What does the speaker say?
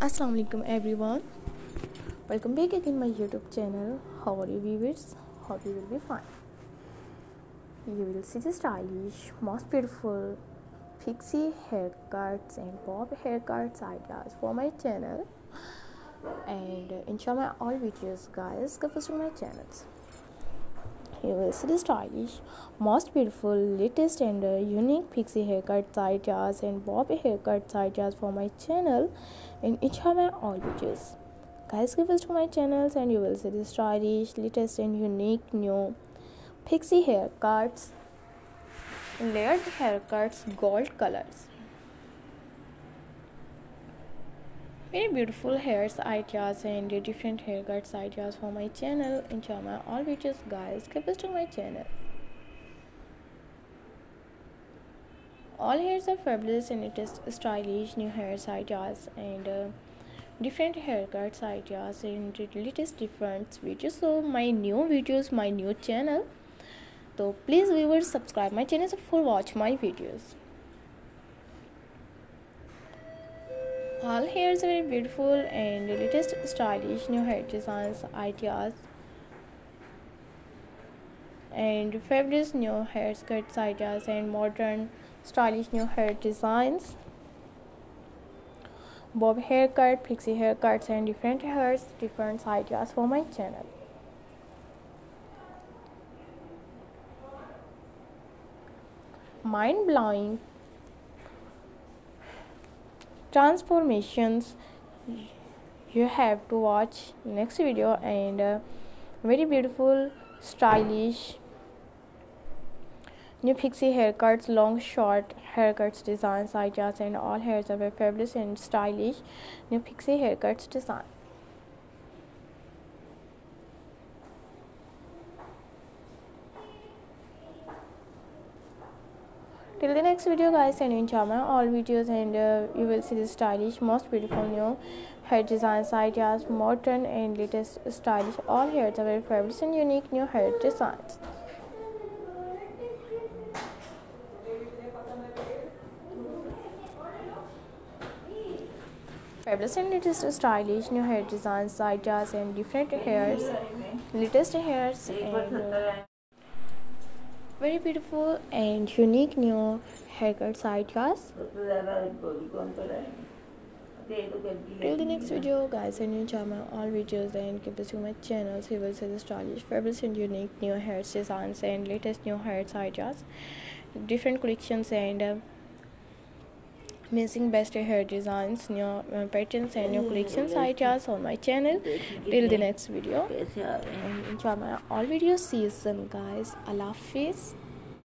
assalamu alaikum everyone. Welcome back again my youtube channel. How are you viewers? Hope you will be fine. You will see the stylish most beautiful pixie haircuts and bob haircuts ideas for my channel. And uh, enjoy my all videos guys. Go to my channels you will see the stylish most beautiful latest and uh, unique pixie haircut ideas and bob haircut ideas for my channel and of my all videos. Guys give us to my channels and you will see the stylish latest and unique new pixie haircuts layered haircuts gold colors very beautiful hairs ideas and different haircuts ideas for my channel. My all videos guys. Keep visiting my channel. All hairs are fabulous and it is stylish new hairs ideas and uh, different haircuts ideas and latest different videos. So my new videos my new channel. So please viewers subscribe my channel so for watch my videos all hairs are very beautiful and latest stylish new hair designs ideas and fabulous new haircuts ideas and modern stylish new hair designs. Bob haircut pixie haircuts and different hairs different ideas for my channel. Mind-blowing transformations you have to watch next video and uh, very beautiful stylish new pixie haircuts long short haircuts designs ideas and all hairs are very fabulous and stylish new pixie haircuts design till the next video guys and in my all videos and uh, you will see the stylish most beautiful new hair designs ideas modern and latest stylish all hairs are very fabulous and unique new hair designs. Fabulous and latest stylish new hair designs ideas and different hairs latest hairs and uh, very beautiful and unique new haircuts ideas till the next video guys and you enjoy my all videos and keep visiting my channel so you will the stylish fabulous and unique new hair designs and latest new hair ideas different collections and uh, amazing best hair designs new uh, patterns and new collections. Ideas on my channel. Till the next video. Enjoy my all videos. See you soon guys. Allah hafiz